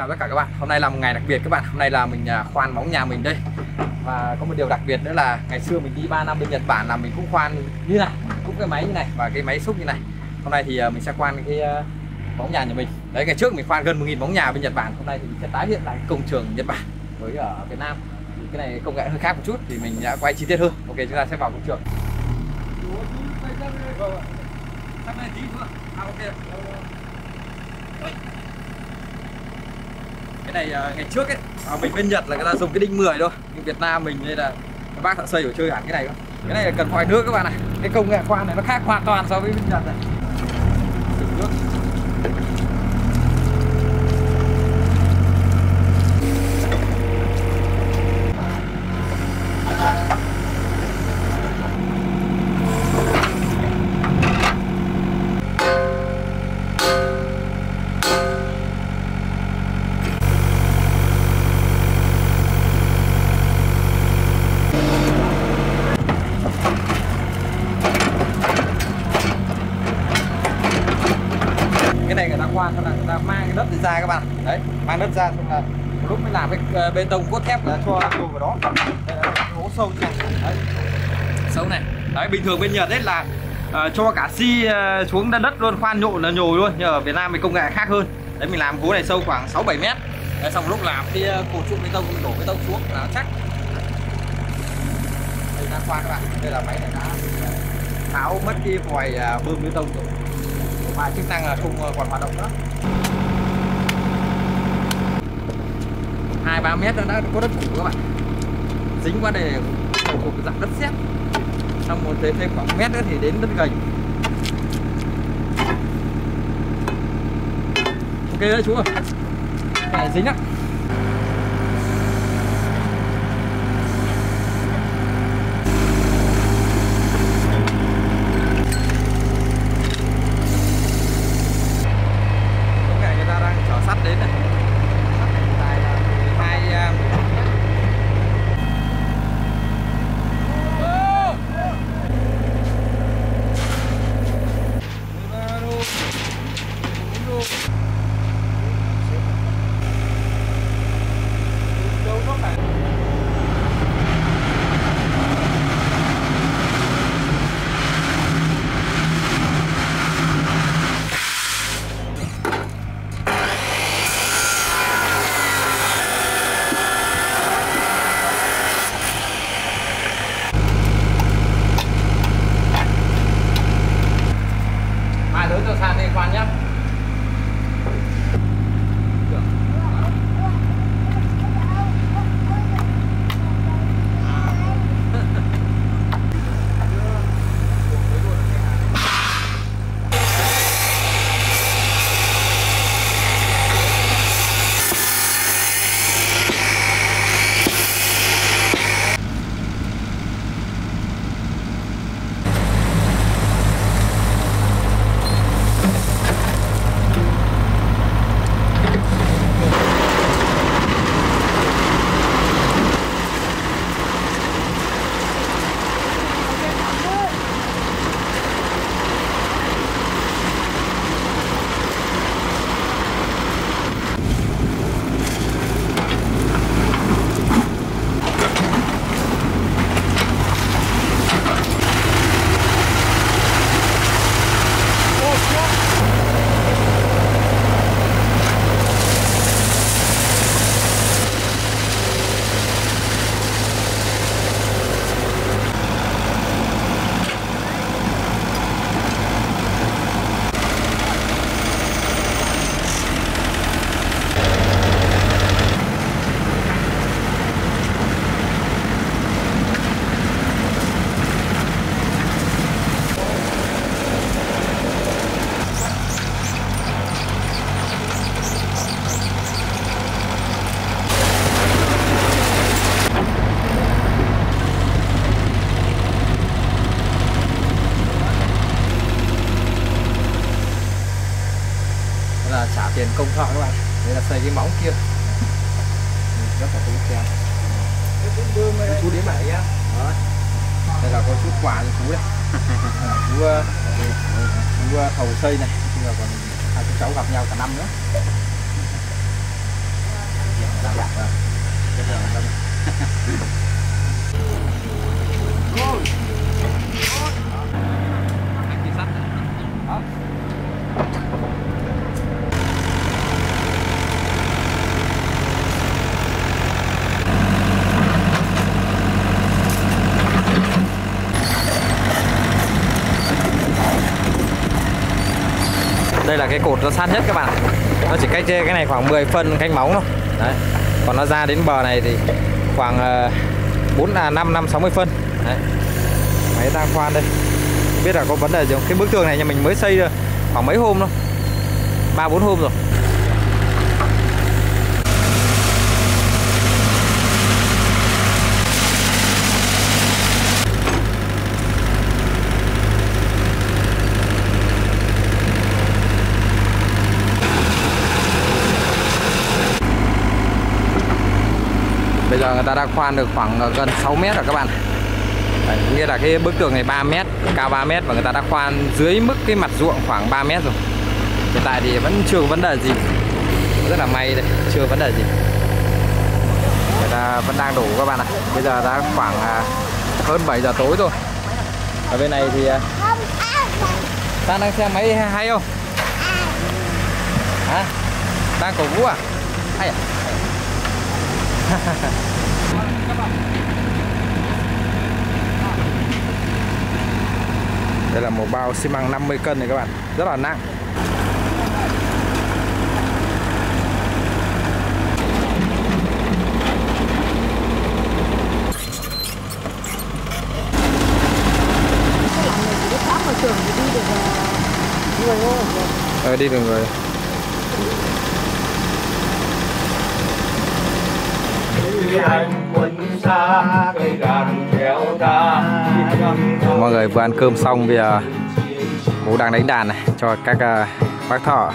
chào tất cả các bạn. Hôm nay là một ngày đặc biệt các bạn. Hôm nay là mình à, khoan móng nhà mình đây. Và có một điều đặc biệt nữa là ngày xưa mình đi 3 năm bên Nhật Bản là mình cũng khoan như này, cũng cái máy như này và cái máy xúc như này. Hôm nay thì à, mình sẽ khoan cái à, móng nhà nhà mình. Đấy, ngày trước mình khoan gần 1.000 móng nhà bên Nhật Bản. Hôm nay thì mình sẽ tái hiện lại công trường Nhật Bản với ở Việt Nam. Thì cái này công nghệ hơi khác một chút thì mình đã quay chi tiết hơn. Ok, chúng ta sẽ vào công trường cái này à, ngày trước ấy ở mình bên Nhật là người ta dùng cái đinh 10 thôi. Nhưng Việt Nam mình đây là các bác thợ xây ở chơi hẳn cái này cơ. Cái này là cần khoai nước các bạn này. Cái công nghệ khoan này nó khác hoàn toàn so với bên Nhật này. Nước cái này là người ta mang cái đất ra các bạn. Đấy mang đất ra xong là lúc mới làm cái ờ, bê tông cốt thép là cho đồ vào đó. Đây là cái hố sâu này đấy. sâu này. Đấy bình thường bên Nhật đấy là uh, cho cả xi ờ, xuống đất luôn khoan nhộn là nhồi luôn. Nhưng ở Việt Nam mình công nghệ khác hơn. Đấy mình làm hố này sâu khoảng 6 7 mét. Đấy, xong lúc làm cái ờ, cột trụ bê tông mình đổ bê tông xuống là chắc. Đây là khoan các bạn. Đây là máy này đã tháo mất cái vòi bơm bê tông rồi mà chức năng là ờ, còn hoạt động đó hai, ba mét nó đã có đất cũ các bạn. Dính qua để khẩu cục dạng đất sét. Xong một thế thêm khoảng mét nữa thì đến đất gành. Ok đấy, chú ơi phải dính ạ công thợ các bạn. Đây là xây cái móng kia. Ừ, rất là tốn kém. Chú đến lại nhá. Đây là có chút quà cho chú đây chú chú ờ, ờ, thầu xây này. Nhưng mà còn hai chú cháu gặp nhau cả năm nữa. Hãy subscribe cho kênh Ghiền Mì Gõ Để đây là cái cột nó sát nhất các bạn. Nó chỉ cách, cái này khoảng 10 phân canh móng thôi. Đấy. Còn nó ra đến bờ này thì khoảng 4 là 5 năm 60 phân. Đấy. Máy đang khoan đây. Không biết là có vấn đề gì không? Cái bức tường này nhà mình mới xây khoảng mấy hôm thôi. Ba, bốn hôm rồi. Giờ người ta đã khoan được khoảng ờ, gần 6 mét rồi các bạn. Đấy, nghĩa là cái bức tường này 3 mét cao 3 mét và người ta đã khoan dưới mức cái mặt ruộng khoảng 3 mét rồi. Hiện tại thì vẫn chưa có vấn đề gì. Rất là may đây chưa vấn đề gì. Người ta vẫn đang đổ các bạn ạ. Bây giờ đã khoảng à, hơn 7 giờ tối rồi. Ở bên này thì à, ta đang xem máy hay không? Hả? Đang cổ vũ à? Hay à? Đây là một bao xi măng 50 cân này các bạn. Rất là nặng. Ờ đi được người Mọi người vừa ăn cơm xong bây giờ Bố đang đánh đàn này cho các uh, bác thọ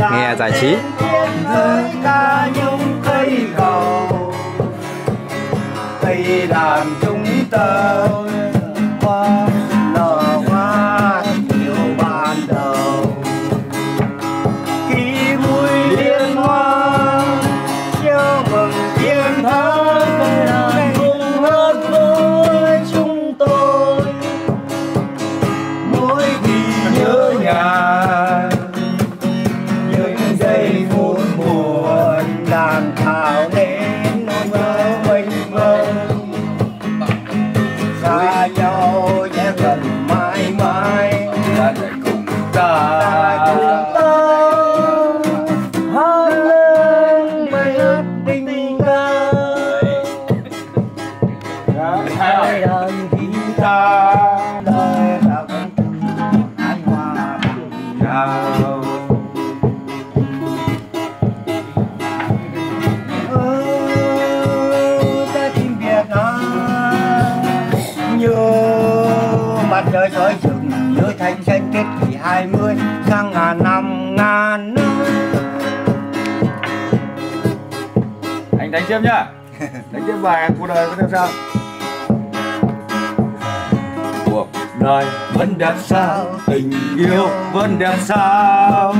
nghe giải trí cây đàn chúng tôi. Señor. Kỷ 20 sang ngàn năm ngàn anh đánh tiếp nhá. Đánh tiếp bài cuộc đời vẫn đẹp sao? Cuộc đời vẫn đẹp sao? Tình yêu vẫn đẹp sao?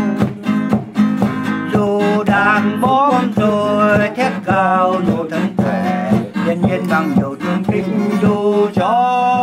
Dù đàn bom rồi thét cao dù thân thể thiên nhiên bằng nhiều thương tích dù cho